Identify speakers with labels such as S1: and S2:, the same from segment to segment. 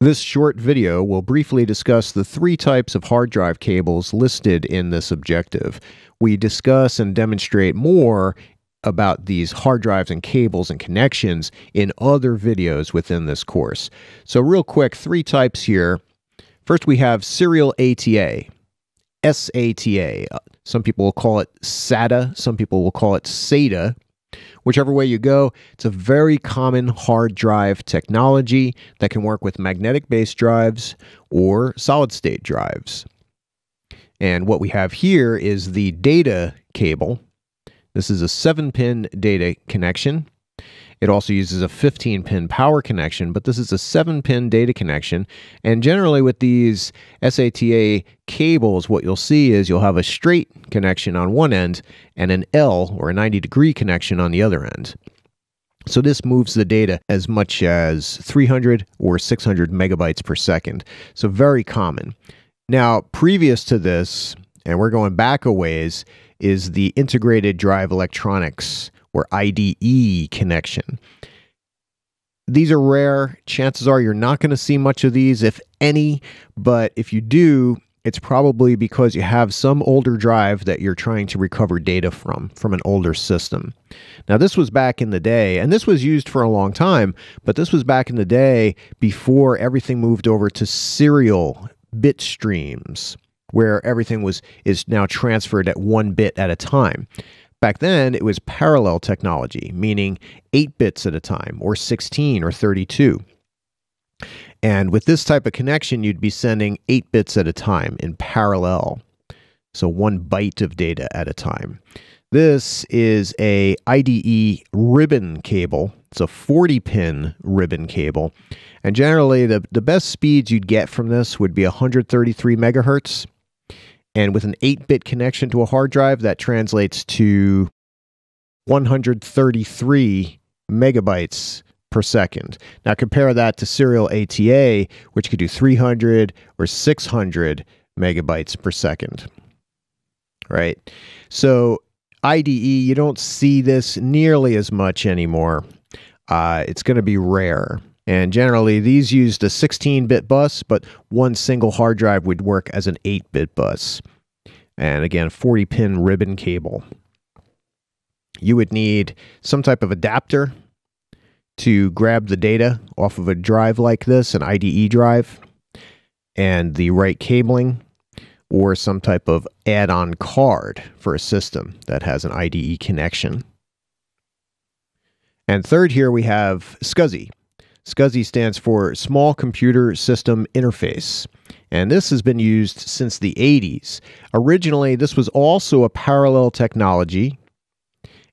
S1: This short video will briefly discuss the three types of hard drive cables listed in this objective. We discuss and demonstrate more about these hard drives and cables and connections in other videos within this course. So real quick, three types here. First we have serial ATA, SATA. Uh, some people will call it SATA, some people will call it SATA. Whichever way you go, it's a very common hard drive technology that can work with magnetic base drives or solid state drives. And what we have here is the data cable. This is a 7 pin data connection. It also uses a 15 pin power connection, but this is a 7 pin data connection. And generally, with these SATA cables, what you'll see is you'll have a straight connection on one end and an L or a 90 degree connection on the other end. So this moves the data as much as 300 or 600 megabytes per second. So very common. Now, previous to this, and we're going back a ways, is the integrated drive electronics or IDE connection. These are rare. Chances are you're not going to see much of these, if any, but if you do, it's probably because you have some older drive that you're trying to recover data from, from an older system. Now, this was back in the day, and this was used for a long time, but this was back in the day before everything moved over to serial bit streams, where everything was is now transferred at one bit at a time. Back then, it was parallel technology, meaning 8 bits at a time, or 16 or 32. And with this type of connection, you'd be sending 8 bits at a time in parallel. So one byte of data at a time. This is a IDE ribbon cable. It's a 40 pin ribbon cable. And generally, the, the best speeds you'd get from this would be 133 megahertz. And with an 8 bit connection to a hard drive, that translates to 133 megabytes per second. Now compare that to serial ATA, which could do 300 or 600 megabytes per second. Right? So IDE, you don't see this nearly as much anymore. Uh, it's going to be rare. And generally, these used a 16 bit bus, but one single hard drive would work as an 8 bit bus. And again, 40 pin ribbon cable. You would need some type of adapter to grab the data off of a drive like this, an IDE drive, and the right cabling, or some type of add on card for a system that has an IDE connection. And third, here we have SCSI. SCSI stands for Small Computer System Interface, and this has been used since the 80s. Originally, this was also a parallel technology,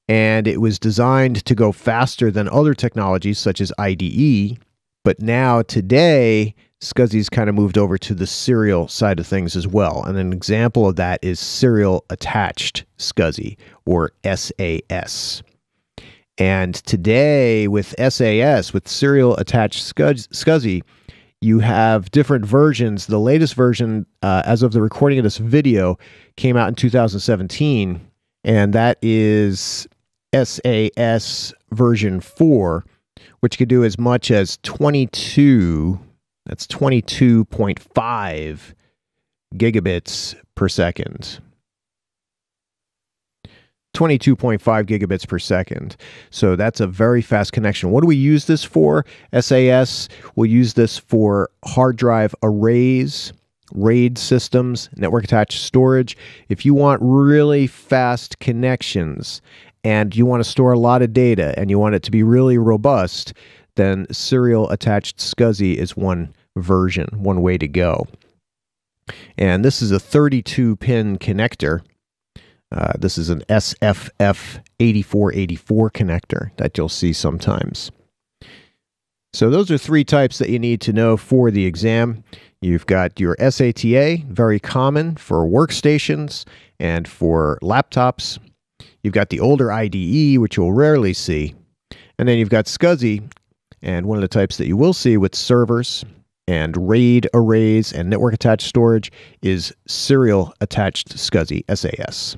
S1: and it was designed to go faster than other technologies such as IDE. But now, today, SCSI's kind of moved over to the serial side of things as well. And an example of that is serial attached SCSI or SAS. And today, with SAS, with serial attached SCSI, you have different versions. The latest version, uh, as of the recording of this video, came out in 2017, and that is SAS version 4, which could do as much as 22, that's 22.5 gigabits per second. 22.5 gigabits per second. So that's a very fast connection. What do we use this for? SAS, we'll use this for hard drive arrays, RAID systems, network attached storage. If you want really fast connections and you want to store a lot of data and you want it to be really robust, then serial attached SCSI is one version, one way to go. And this is a 32 pin connector uh, this is an SFF8484 connector that you'll see sometimes. So those are three types that you need to know for the exam. You've got your SATA, very common for workstations and for laptops. You've got the older IDE, which you'll rarely see. And then you've got SCSI, and one of the types that you will see with servers and RAID arrays and network attached storage is serial attached SCSI, SAS.